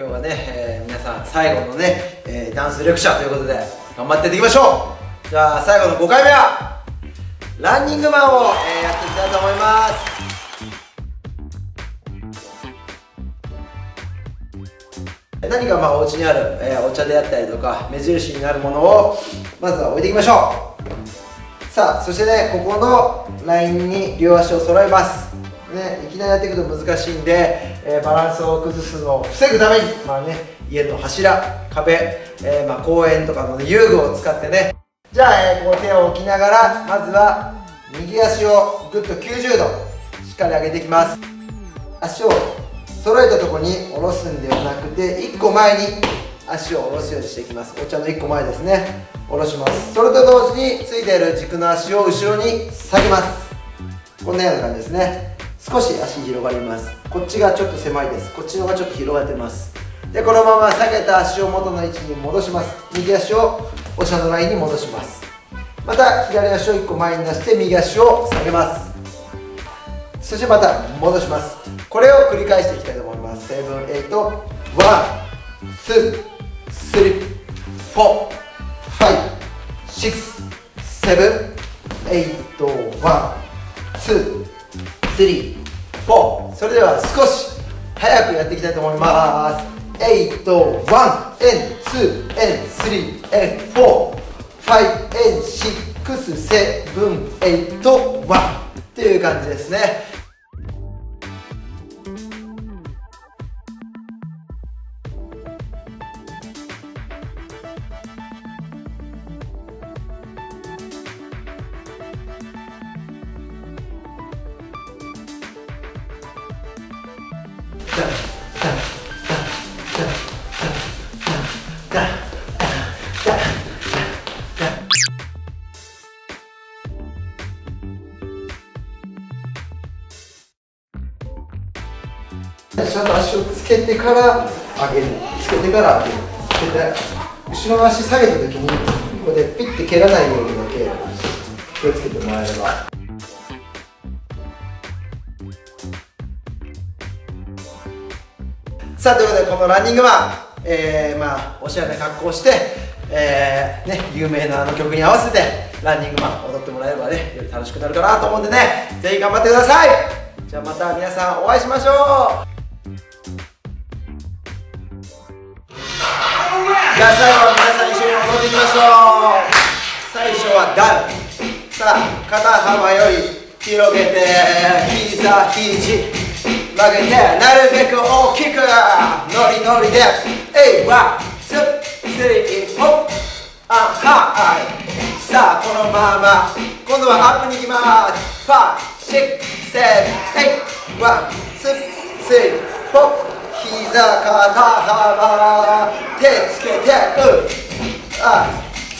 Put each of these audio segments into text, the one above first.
今日はね、えー、皆さん最後のね、えー、ダンスレクチャーということで頑張っていっていきましょう。じゃあ最後の5回目はランニングマンを、えー、やっていきたいと思います。何かまあお家にある、えー、お茶であったりとか目印になるものをまずは置いていきましょう。さあそしてねここのラインに両足を揃えます。ね、いきなりやっていくと難しいんで、えー、バランスを崩すのを防ぐために、まあね、家の柱壁、えー、まあ、公園とかの、ね、遊具を使ってね。じゃあ、えー、こう手を置きながらまずは右足をぐっと90度しっかり上げていきます。足を揃えたとこに下ろすんではなくて1個前に足を下ろすようにしていきます。お茶の1個前ですね。下ろします。それと同時についている軸の足を後ろに下げます。こんなような感じですね。少し足広がります。こっちがちょっと狭いです。こっちの方がちょっと広がってます。でこのまま下げた足を元の位置に戻します。右足をお茶のラインに戻します。また左足を1個前に出して右足を下げます。そしてまた戻します。これを繰り返していきたいと思います。7、8 1、2、3、4、5、6、7、8、1、2、3、4それでは少し早くやっていきたいと思います。8 1 and 2 and 3 and 4 5 and 6 7 8ちゃんと足をつけてから上げる。つけてから上げるつけて後ろの足下げた時にここでピッて蹴らないようにだけ気をつけてもらえれば。さあということでこのランニングマン、えー、まあおしゃれな格好をして、えー、ね、有名なあの曲に合わせてランニングマン踊ってもらえればねより楽しくなるかなと思うんでねぜひ頑張ってください。じゃあまた皆さんお会いしましょう。じゃあ最後は皆さん一緒に踊っていきましょう。最初はダウン。さあ肩幅より広げて膝肘。曲げてなるべく大きくノリノリで。えい one two three four あはいさあこのまま。今度はアップに行きます。ファイシックセブンエイワンツースリーホッ膝肩幅手つけてうん。あ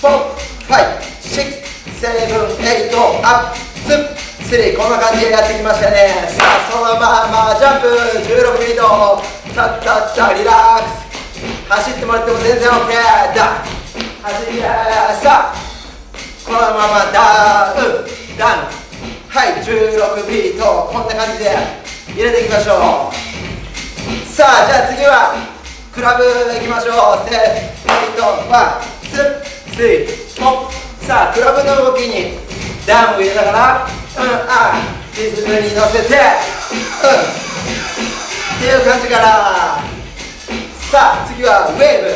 フォーファイシックseven eight up three こんな感じでやってきましたね。さあそのまま。16ビートタッタッタリラックス。走ってもらっても全然 OK だ。走りさあこのままダウン。ダウン。はい16ビート。こんな感じで入れていきましょう。さあじゃあ次はクラブいきましょう。せーと one two three four さあクラブの動きにダウンを入れながらうんあリズムに乗せてうん。っていう感じから。さあ次はウェーブ。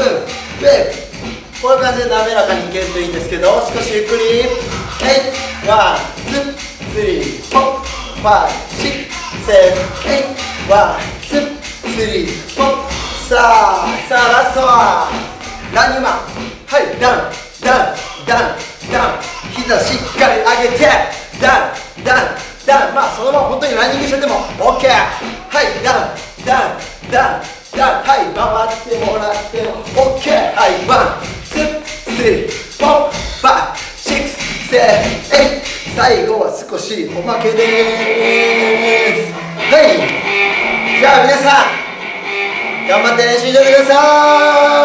うん。ウェーブ。こういう感じで滑らかにいけるといいんですけど少しゆっくり。えい。 one two three four five six seven eight one two three four さあさあラストはランニングマンはいダウンダウンダウンダウン。膝しっかり上げてダウンダウンダウン。まあそのまま本当にランニングしてても OK はいダンダンダンダン。はい回ってもらっても OK はい one two three four five six seven eight最後は少しおまけです。はい。じゃあ皆さん頑張って練習してください。